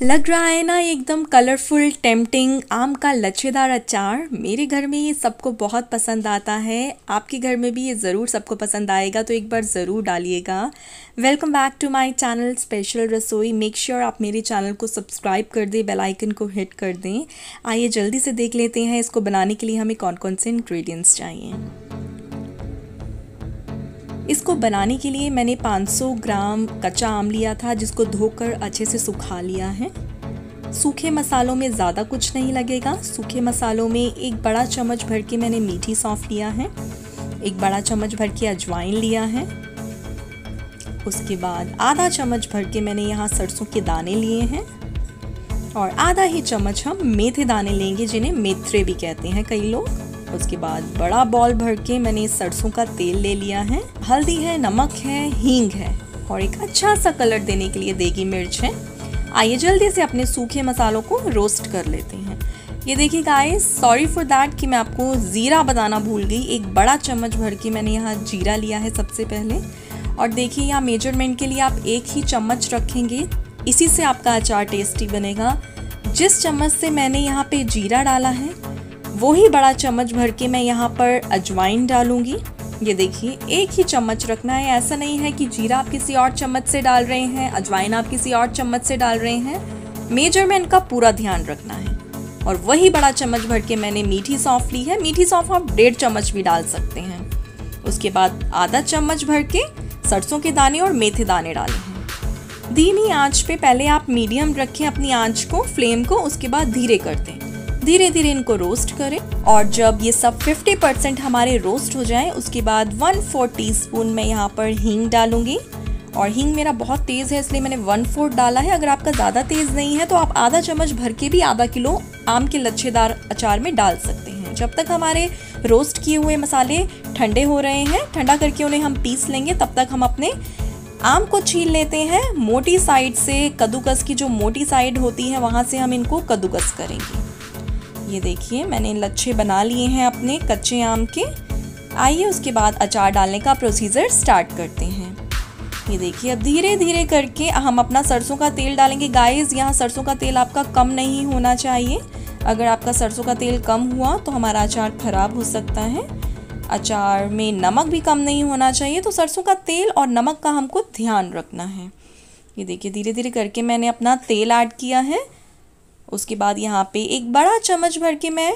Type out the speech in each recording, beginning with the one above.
लग रहा है ना एकदम कलरफुल टेम्पटिंग आम का लच्छेदार अचार। मेरे घर में ये सबको बहुत पसंद आता है। आपके घर में भी ये ज़रूर सबको पसंद आएगा तो एक बार ज़रूर डालिएगा। Welcome back to my channel special रसोई मेक श्योर आप मेरे चैनल को सब्सक्राइब कर दें बेल आइकन को हिट कर दें। आइए जल्दी से देख लेते हैं, इसको बनाने के लिए हमें कौन कौन से इंग्रेडिएंट्स चाहिए। इसको बनाने के लिए मैंने 500 ग्राम कच्चा आम लिया था, जिसको धोकर अच्छे से सुखा लिया है। सूखे मसालों में ज़्यादा कुछ नहीं लगेगा। सूखे मसालों में एक बड़ा चम्मच भर के मैंने मीठी सौंफ लिया है। एक बड़ा चम्मच भर के अजवाइन लिया है। उसके बाद आधा चम्मच भर के मैंने यहाँ सरसों के दाने लिए हैं। और आधा ही चम्मच हम मेथे दाने लेंगे, जिन्हें मेथरे भी कहते हैं कई लोग। उसके बाद बड़ा बॉल भर के मैंने सरसों का तेल ले लिया है। हल्दी है, नमक है, हींग है और एक अच्छा सा कलर देने के लिए देगी मिर्च है। आइए जल्दी से अपने सूखे मसालों को रोस्ट कर लेते हैं। ये देखिए गाइस सॉरी फॉर दैट कि मैं आपको ज़ीरा बताना भूल गई। एक बड़ा चम्मच भर के मैंने यहाँ जीरा लिया है सबसे पहले। और देखिए यहाँ मेज़रमेंट के लिए आप एक ही चम्मच रखेंगे। इसी से आपका अचार टेस्टी बनेगा। जिस चम्मच से मैंने यहाँ पे जीरा डाला है वही बड़ा चम्मच भर के मैं यहाँ पर अजवाइन डालूँगी। ये देखिए, एक ही चम्मच रखना है। ऐसा नहीं है कि जीरा आप किसी और चम्मच से डाल रहे हैं, अजवाइन आप किसी और चम्मच से डाल रहे हैं। मेज़रमेंट का पूरा ध्यान रखना है। और वही बड़ा चम्मच भर के मैंने मीठी सौंफ ली है। मीठी सौंफ आप डेढ़ चम्मच भी डाल सकते हैं। उसके बाद आधा चम्मच भर के सरसों के दाने और मेथे दाने डाले हैं। धीमी आँच पे पहले आप मीडियम रखें अपनी आँच को, फ्लेम को, उसके बाद धीरे कर दें। धीरे धीरे इनको रोस्ट करें और जब ये सब 50 परसेंट हमारे रोस्ट हो जाए, उसके बाद वन फोर टी स्पून मैं यहाँ पर हींग डालूँगी। और हींग मेरा बहुत तेज़ है, इसलिए मैंने वन फोर्थ डाला है। अगर आपका ज़्यादा तेज़ नहीं है तो आप आधा चम्मच भर के भी आधा किलो आम के लच्छेदार अचार में डाल सकते हैं। जब तक हमारे रोस्ट किए हुए मसाले ठंडे हो रहे हैं, ठंडा करके उन्हें हम पीस लेंगे, तब तक हम अपने आम को छील लेते हैं। मोटी साइड से कद्दूकस की जो मोटी साइड होती है, वहाँ से हम इनको कद्दूकस करेंगे। ये देखिए, मैंने लच्छे बना लिए हैं अपने कच्चे आम के। आइए उसके बाद अचार डालने का प्रोसीजर स्टार्ट करते हैं। ये देखिए, अब धीरे धीरे करके हम अपना सरसों का तेल डालेंगे। गाइस यहाँ सरसों का तेल आपका कम नहीं होना चाहिए। अगर आपका सरसों का तेल कम हुआ तो हमारा अचार ख़राब हो सकता है। अचार में नमक भी कम नहीं होना चाहिए तो सरसों का तेल और नमक का हमको ध्यान रखना है। ये देखिए धीरे धीरे करके मैंने अपना तेल ऐड किया है। उसके बाद यहाँ पे एक बड़ा चम्मच भर के मैं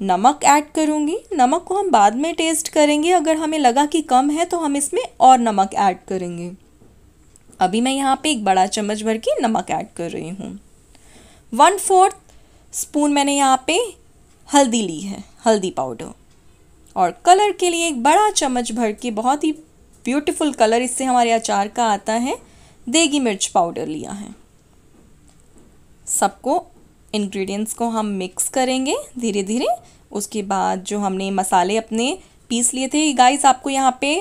नमक ऐड करूँगी। नमक को हम बाद में टेस्ट करेंगे। अगर हमें लगा कि कम है तो हम इसमें और नमक ऐड करेंगे। अभी मैं यहाँ पे एक बड़ा चम्मच भर के नमक ऐड कर रही हूँ। वन फोर्थ स्पून मैंने यहाँ पे हल्दी ली है, हल्दी पाउडर। और कलर के लिए एक बड़ा चम्मच भर के बहुत ही ब्यूटीफुल कलर इससे हमारे अचार का आता है, देगी मिर्च पाउडर लिया है। सबको इंग्रेडिएंट्स को हम मिक्स करेंगे धीरे धीरे उसके बाद जो हमने मसाले अपने पीस लिए थे गाइस आपको यहाँ पे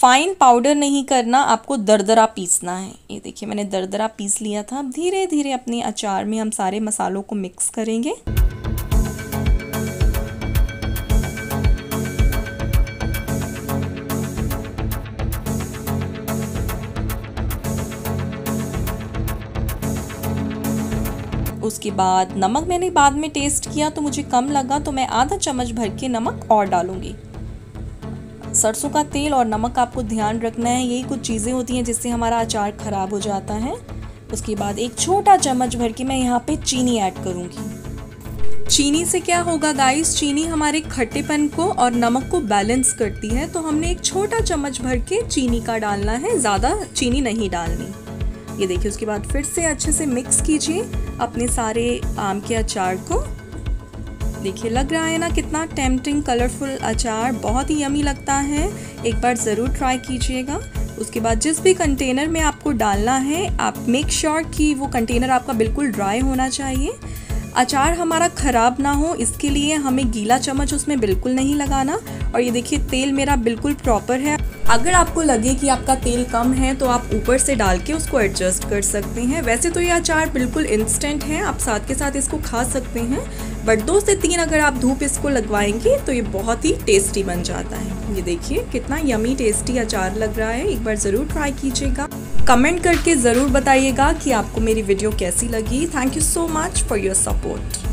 फाइन पाउडर नहीं करना, आपको दरदरा पीसना है। ये देखिए, मैंने दरदरा पीस लिया था। अब धीरे धीरे अपने अचार में हम सारे मसालों को मिक्स करेंगे। उसके बाद नमक मैंने बाद में टेस्ट किया तो मुझे कम लगा तो मैं आधा चम्मच भर के नमक और डालूँगी। सरसों का तेल और नमक आपको ध्यान रखना है, यही कुछ चीज़ें होती हैं जिससे हमारा अचार ख़राब हो जाता है। उसके बाद एक छोटा चम्मच भर के मैं यहाँ पे चीनी ऐड करूँगी। चीनी से क्या होगा गाइस चीनी हमारे खट्टेपन को और नमक को बैलेंस करती है तो हमने एक छोटा चम्मच भर के चीनी का डालना है, ज़्यादा चीनी नहीं डालनी। ये देखिए, उसके बाद फिर से अच्छे से मिक्स कीजिए अपने सारे आम के अचार को। देखिए, लग रहा है ना कितना टेम्पटिंग कलरफुल अचार, बहुत ही यमी लगता है। एक बार ज़रूर ट्राई कीजिएगा। उसके बाद जिस भी कंटेनर में आपको डालना है, आप मेक श्योर sure कि वो कंटेनर आपका बिल्कुल ड्राई होना चाहिए। अचार हमारा ख़राब ना हो, इसके लिए हमें गीला चम्मच उसमें बिल्कुल नहीं लगाना। और ये देखिए, तेल मेरा बिल्कुल प्रॉपर है। अगर आपको लगे कि आपका तेल कम है तो आप ऊपर से डाल के उसको एडजस्ट कर सकते हैं। वैसे तो ये अचार बिल्कुल इंस्टेंट है, आप साथ के साथ इसको खा सकते हैं। बट दो से तीन अगर आप धूप इसको लगवाएँगे तो ये बहुत ही टेस्टी बन जाता है। ये देखिए, कितना यमी टेस्टी अचार लग रहा है। एक बार ज़रूर ट्राई कीजिएगा। कमेंट करके ज़रूर बताइएगा कि आपको मेरी वीडियो कैसी लगी। Thank you so much for your support